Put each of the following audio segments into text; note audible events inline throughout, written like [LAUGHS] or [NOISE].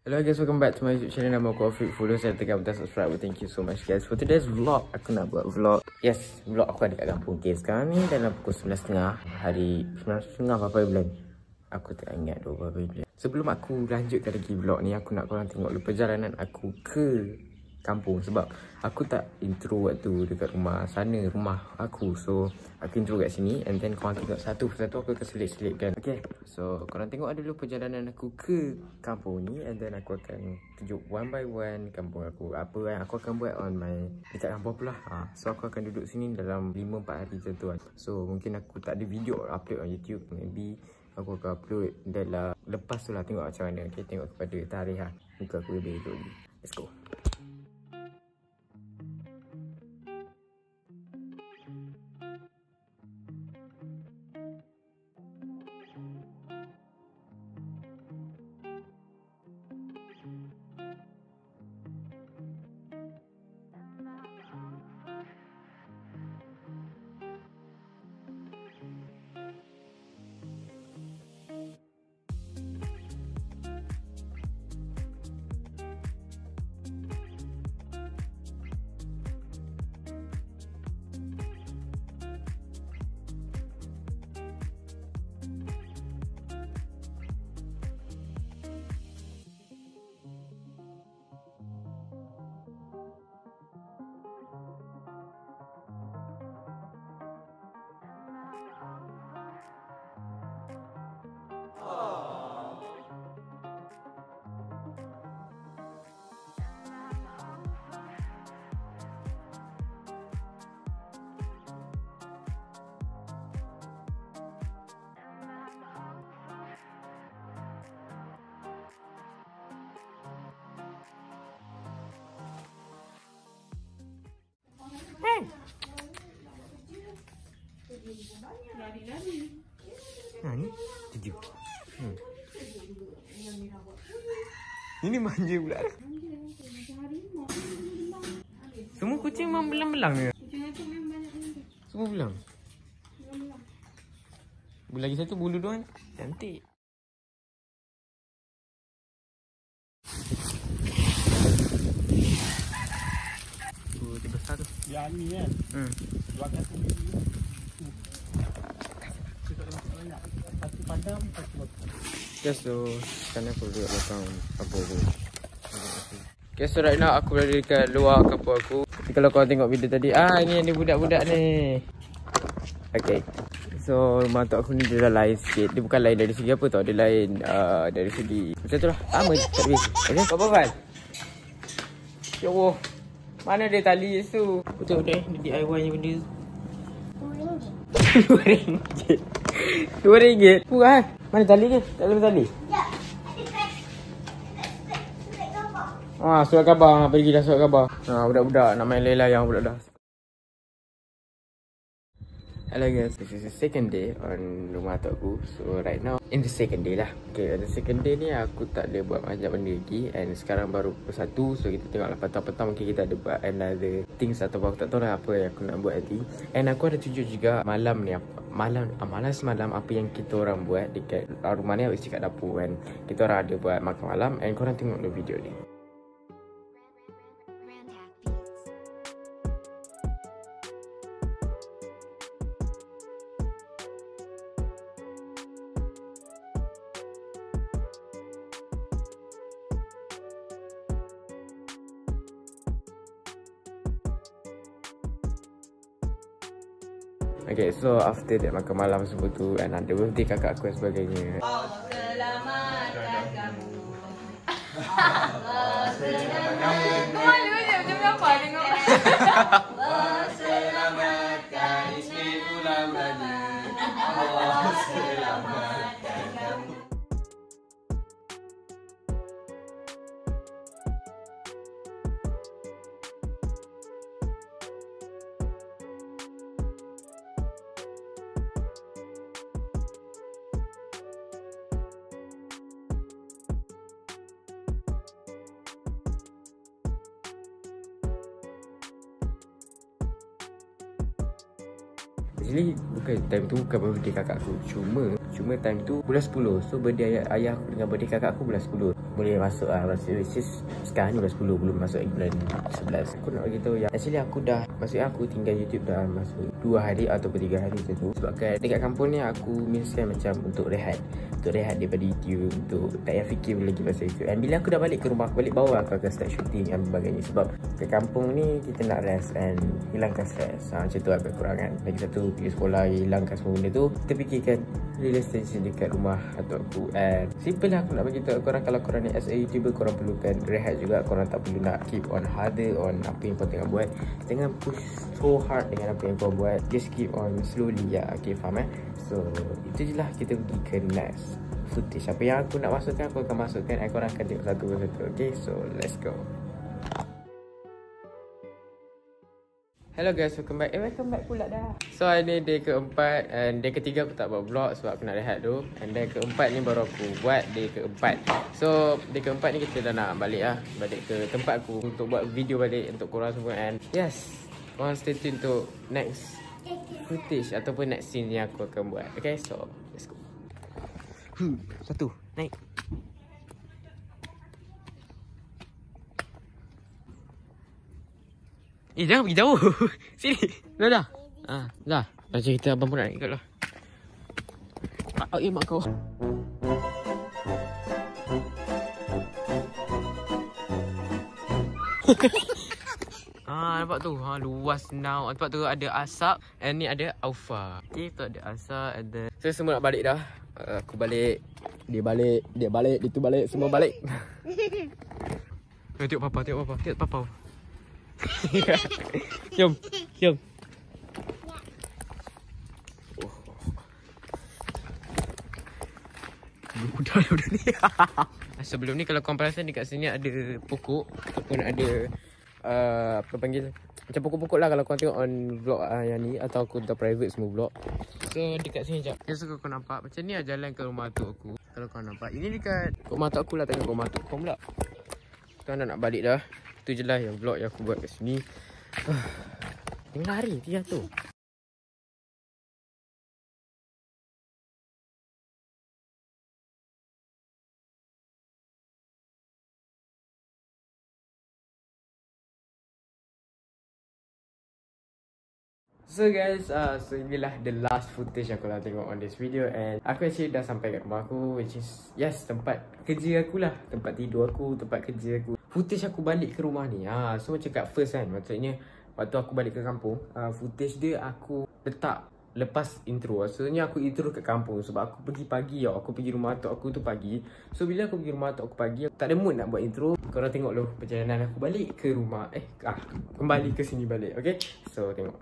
Hello guys, welcome back to my YouTube channel. Nama aku Afiq Follow saya tekan butang subscribe. Thank you so much guys. For today's vlog Aku nak buat vlog. Yes, vlog aku ada kat kampung Okay, sekarang ni dalam pukul 11.30 Hari 11.30 berapa bulan Aku tak ingat tu berapa bulan. Sebelum aku lanjutkan lagi vlog ni Aku nak korang tengok dulu perjalanan aku ke kampung sebab aku tak intro waktu dekat rumah. Sana rumah aku. So aku intro kat sini and then korang tengok satu persatu aku akan selit-selitkan. Okay. So korang tengok ada dulu perjalanan aku ke kampung ni and then aku akan tunjuk one by one kampung aku. Apa yang aku akan buat on my dekat kampung pula. Ha. so aku akan duduk sini dalam 5-4 hari macam tu. So mungkin aku tak ada video upload on youtube. Maybe aku akan upload dalam lepas tu lah tengok macam mana. Okay tengok kepada tarikh lah. Muka aku lebih dulu let's go Ha ni tujuh. Hmm. Ini manja pula. Semua kucing memang belang-belang ni. Semua belang. Bulu lagi satu bulu doang. Cantik. Dia besar tu. Yang ni kan Hmm. Dua kata ni Kita tak masuk banyak Satu padam Satu bakar Okay, so sekarang aku duduk belakang kampung aku. Okay, so right now aku berada dekat luar kampung aku. Jadi kalau kau tengok video tadi, ah ini ni budak-budak ni. Okay. So rumah tok aku ni dia dah lain sikit. Dia bukan lain dari segi apa tau. Dia lain uh, dari segi macam tu lah. Sama je tak habis. Okay, apa Val? Ya Allah. Mana dia tali tu? Betul deh, dia DIY nya benda tu. Dua ringgit. Dua ringgit. Puas. Mana tali dia? Tak ada tali. Ah, surat khabar. Pergi dah surat khabar. Ha, budak-budak nak main layang pula dah. Hello guys, this is the second day on rumah atuk aku. So right now, in the second day lah. Okay, the second day ni aku tak ada buat banyak benda lagi. And sekarang baru pukul satu So kita tengok lah petang-petang mungkin kita ada buat another things Atau aku tak tahu lah apa yang aku nak buat nanti. And aku ada tunjuk juga malam ni Malam, ah, malam semalam apa yang kita orang buat dekat ah, rumah ni Habis kat dapur kan. Kita orang ada buat makan malam And korang tengok dulu video ni Okay, so after that makan malam semua tu And ada birthday kakak aku dan sebagainya Selamatkan kamu. Allah selamatkan Kau malu je macam apa tengok. Actually bukan time tu bukan birthday kakak aku. Cuma Cuma time tu bulan 10 So birthday ayah, ayah aku dengan birthday kakak aku bulan 10 Boleh masuk lah which is Sekarang ni bulan 10 Belum masuk lagi bulan 11 Aku nak beritahu yang Actually aku dah Maksudnya aku tinggal YouTube dah masuk 2 hari ataupun 3 hari macam tu. Sebabkan dekat kampung ni aku misalkan macam untuk rehat. Untuk rehat daripada YouTube Untuk tak payah fikir lagi pasal YouTube. And bila aku dah balik ke rumah Aku balik bawah aku akan start shooting dan sebagainya. Sebab ke kampung ni kita nak rest And hilangkan stress. Ha, Macam tu agak kurang kan. Lagi satu pergi sekolah hilangkan semua benda tu Kita fikirkan relationship dekat rumah atau aku. And simple lah aku nak bagi tahu korang Kalau korang ni as a YouTuber korang perlukan rehat juga. Korang tak perlu nak keep on harder on apa yang kau tengah buat. Jangan push so hard dengan apa yang kau buat Just keep on slowly ya Okay faham eh So itu je lah kita pergi ke next footage Apa yang aku nak masukkan aku akan masukkan And korang akan tengok satu persatu Okay so let's go Hello guys, welcome back. Eh, welcome back pula dah. So, hari ni day keempat and day ketiga aku tak buat vlog sebab aku nak rehat tu. And day keempat ni baru aku buat day keempat. So, day keempat ni kita dah nak balik lah. Balik ke tempat aku untuk buat video balik untuk korang semua. And yes, korang stay tune untuk next footage ataupun next scene yang aku akan buat. Okay, so let's go. Hmm, satu, naik. Eh jangan pergi jauh. [LAUGHS] Sini. Dah dah. Ah, Dah. Macam kita abang pun nak ikut lah. Oh eh mak kau. Ah [LAUGHS] nampak tu ha luas now. Tempat tu ada asap and ni ada alfa. Okay tu ada asap and then so semua nak balik dah. Uh, aku balik. Dia balik, dia balik, dia tu balik, semua balik. [LAUGHS] Eh, tengok papa, tengok papa, tengok papa. [LAUGHS] jom, jom. Oh. Mudah lah budak ni. [LAUGHS] Sebelum ni kalau korang perasan dekat sini ada pokok ataupun ada uh, apa panggil macam pokok-pokok lah kalau korang tengok on vlog uh, yang ni atau aku dah private semua vlog. So dekat sini jap. Yang suka kau nampak macam ni lah jalan ke rumah atuk aku. Kalau kau nampak. Ini dekat rumah atuk aku lah tengok rumah atuk kau pula. Tuan dah nak balik dah. Itu je lah yang vlog yang aku buat kat sini. Tengah hari dia tu. So guys, uh, so inilah the last footage yang korang tengok on this video And aku actually dah sampai kat rumah aku Which is, yes, tempat kerja aku lah. Tempat tidur aku, tempat kerja aku. Footage aku balik ke rumah ni ha, So macam kat first kan, maksudnya Waktu aku balik ke kampung uh, Footage dia aku letak lepas intro. Maksudnya aku intro kat kampung Sebab aku pergi pagi tau. Aku pergi rumah atuk aku tu pagi. So bila aku pergi rumah atuk aku pagi Aku tak ada mood nak buat intro. Korang tengok loh perjalanan aku balik ke rumah Eh, ah, kembali ke sini balik Okay, so tengok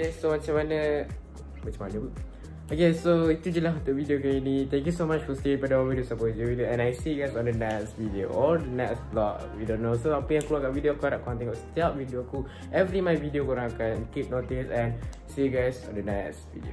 Okay, so macam mana Macam mana pun. Okay, so itu je lah untuk video kali ni. Thank you so much for stay pada video support. Je video. And I see you guys on the next video Or the next vlog. We don't know. So apa yang keluar kat video Aku harap korang tengok setiap video aku. Every my video korang akan keep notice And see you guys on the next video